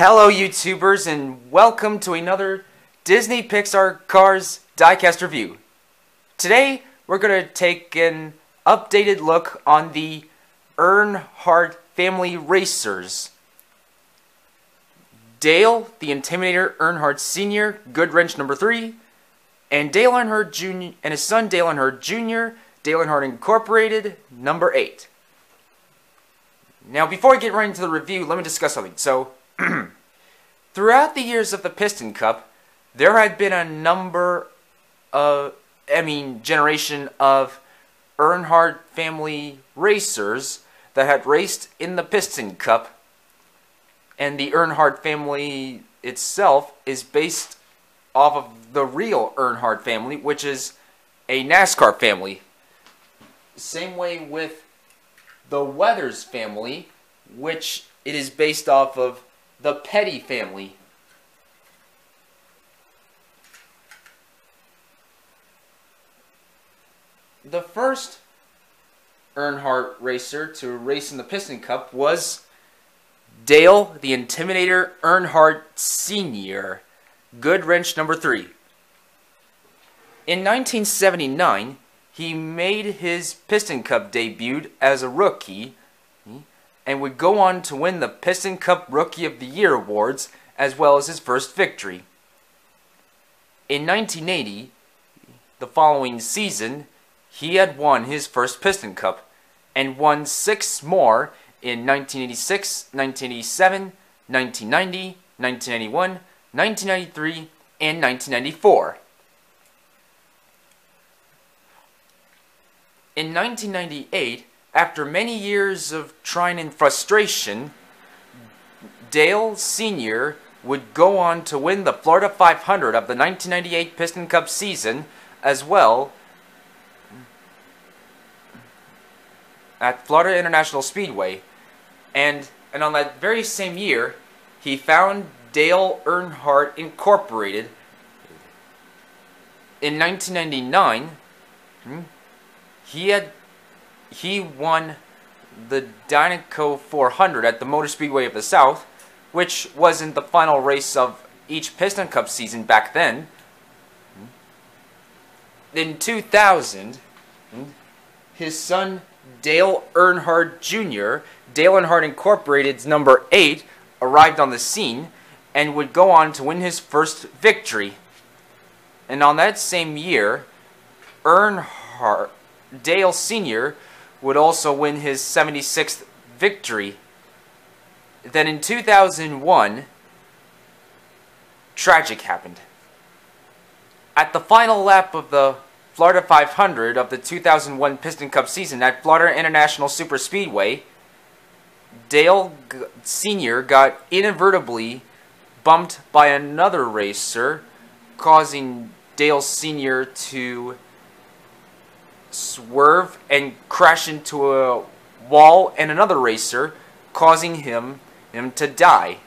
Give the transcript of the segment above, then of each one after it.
Hello YouTubers and welcome to another Disney Pixar Cars diecast review. Today we're going to take an updated look on the Earnhardt family racers. Dale, the Intimidator Earnhardt Sr., Goodwrench number 3, and Dale Earnhardt Jr. and his son Dale Earnhardt Jr., Dale Earnhardt Incorporated, number 8. Now before I get right into the review, let me discuss something. So, throughout the years of the Piston Cup, there had been a number of, I mean, generation of Earnhardt family racers that had raced in the Piston Cup, and the Earnhardt family itself is based off of the real Earnhardt family, which is a NASCAR family. Same way with the Weathers family, which it is based off of the Petty family. The first Earnhardt racer to race in the Piston Cup was Dale the Intimidator Earnhardt Sr., Goodwrench number 3. In 1979, he made his Piston Cup debut as a rookie and would go on to win the Piston Cup Rookie of the Year awards as well as his first victory. In 1980, the following season, he had won his first Piston Cup and won six more in 1986, 1987, 1990, 1991, 1993, and 1994. In 1998, after many years of trying and frustration, Dale Sr. would go on to win the Florida 500 of the 1998 Piston Cup season as well at Florida International Speedway. And, and on that very same year, he found Dale Earnhardt Incorporated. In 1999, hmm, he had he won the Dinoco 400 at the Motor Speedway of the South, which wasn't the final race of each Piston Cup season back then. In 2000, his son Dale Earnhardt Jr., Dale Earnhardt Incorporated's number 8, arrived on the scene and would go on to win his first victory. And on that same year, Earnhardt, Dale Sr., would also win his 76th victory. Then in 2001, tragic happened. At the final lap of the Florida 500 of the 2001 Piston Cup season at Florida International Superspeedway, Dale Sr. got inadvertently bumped by another racer, causing Dale Sr. to swerve and crash into a wall and another racer, causing him, him to die.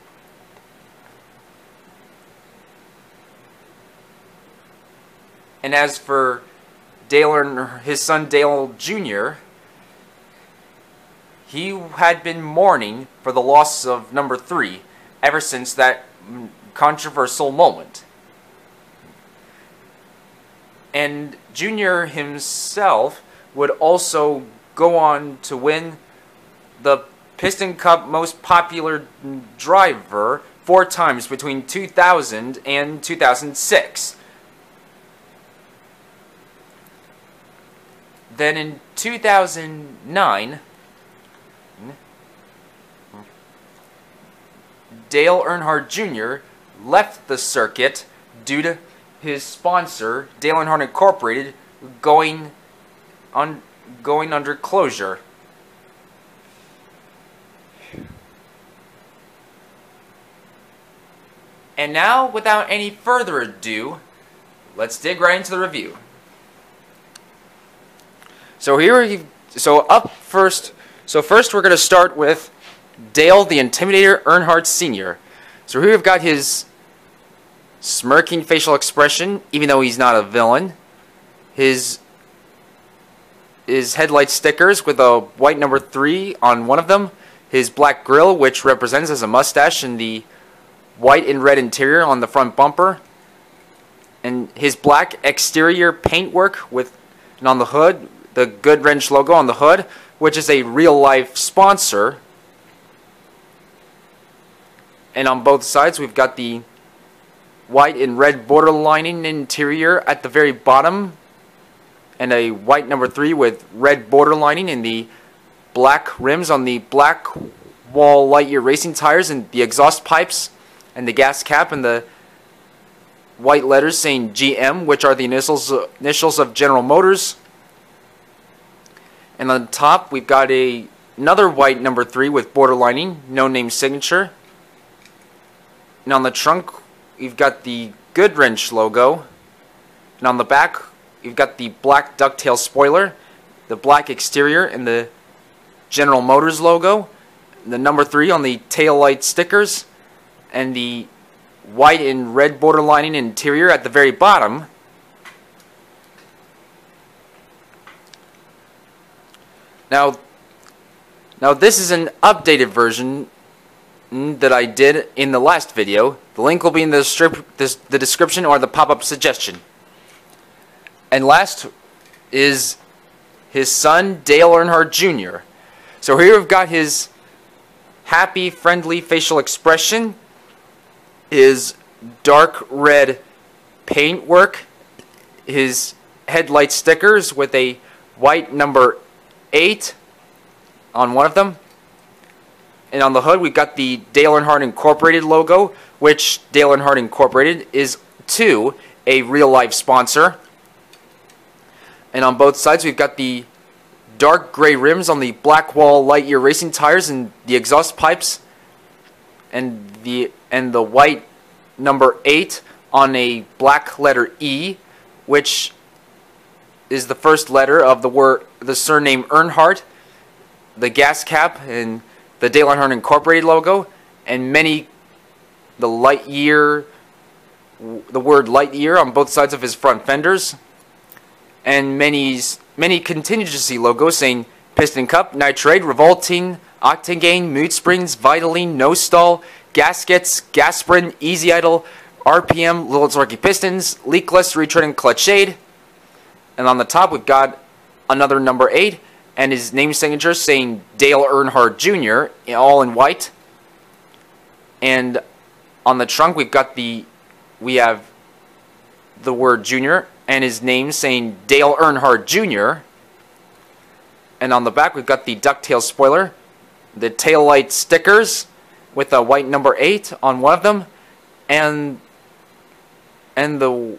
And as for Dale and his son Dale Jr., he had been mourning for the loss of number three ever since that controversial moment. And Junior himself would also go on to win the Piston Cup most popular driver four times between 2000 and 2006. Then in 2009, Dale Earnhardt Jr. left the circuit due to his sponsor, Dale Earnhardt Incorporated, going on going under closure. And now, without any further ado, let's dig right into the review. So here, so up first, so first we're going to start with Dale the Intimidator Earnhardt Sr. So here we've got his smirking facial expression, even though he's not a villain. His his headlight stickers with a white number three on one of them. His black grill, which represents as a mustache, and the white and red interior on the front bumper. And his black exterior paintwork with and on the hood, the Goodwrench logo on the hood, which is a real life sponsor. And on both sides, we've got the white and red border lining interior at the very bottom and a white number 3 with red border lining and the black rims on the black wall Lightyear racing tires and the exhaust pipes and the gas cap and the white letters saying GM which are the initials uh, initials of General Motors. And on top we've got a another white number 3 with border lining no name signature and on the trunk you've got the Goodwrench logo. And on the back, you've got the black ducktail spoiler, the black exterior, and the General Motors logo. The number three on the tail light stickers, and the white and red border lining interior at the very bottom. Now, now this is an updated version that I did in the last video. The link will be in the, strip, the, the description or the pop-up suggestion. And last is his son, Dale Earnhardt Jr. So here we've got his happy, friendly facial expression, his dark red paintwork, his headlight stickers with a white number 8 on one of them, and on the hood, we've got the Dale Earnhardt Incorporated logo, which Dale Earnhardt Incorporated is, too, a real-life sponsor. And on both sides, we've got the dark gray rims on the Blackwall Lightyear racing tires and the exhaust pipes. And the, and the white number 8 on a black letter E, which is the first letter of the word the surname Earnhardt, the gas cap, and the Dale Earnhardt Incorporated logo, and many, the Lightyear, the word Lightyear on both sides of his front fenders, and many, many contingency logos saying Piston Cup, Nitrate, Revolting, Octane Mood Springs, Vitaline, No Stall, Gaskets, Gasprin, Easy Idle, RPM, Little Torquey Pistons, Leakless, Returning Clutch Shade, and on the top we've got another number 8, and his name signature saying Dale Earnhardt Jr., all in white. And on the trunk, we've got the, we have the word Junior and his name saying Dale Earnhardt Jr. And on the back, we've got the ducktail spoiler, the tail light stickers with a white number 8 on one of them, and and the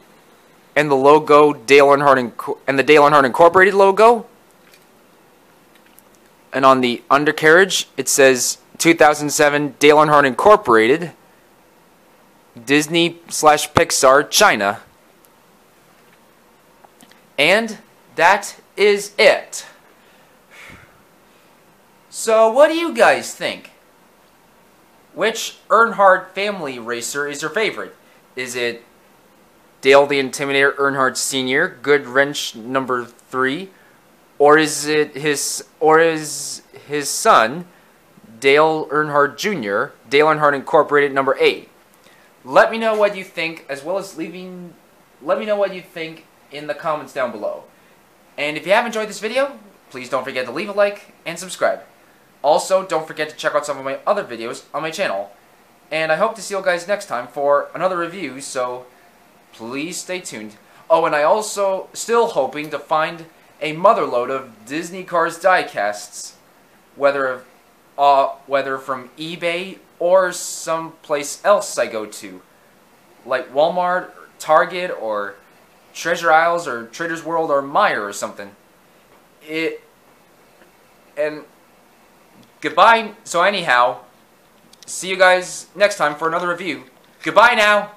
and the logo Dale Earnhardt and the Dale Earnhardt Incorporated logo and on the undercarriage it says 2007 Dale Earnhardt Incorporated, Disney slash Pixar China. And that is it. So what do you guys think? Which Earnhardt family racer is your favorite? Is it Dale the Intimidator Earnhardt Sr., Goodwrench number 3, or is it his or is his son Dale Earnhardt Jr. Dale Earnhardt Incorporated number 8 let me know what you think as well as leaving let me know what you think in the comments down below. And if you have enjoyed this video please don't forget to leave a like and subscribe. Also don't forget to check out some of my other videos on my channel. And I hope to see you guys next time for another review so please stay tuned. Oh and I also still hoping to find a motherload of Disney Cars diecasts, whether uh, whether from eBay or someplace else I go to, like Walmart, Target, or Treasure Isles, or Trader's World, or Meijer, or something. It and goodbye. So anyhow, see you guys next time for another review. Goodbye now.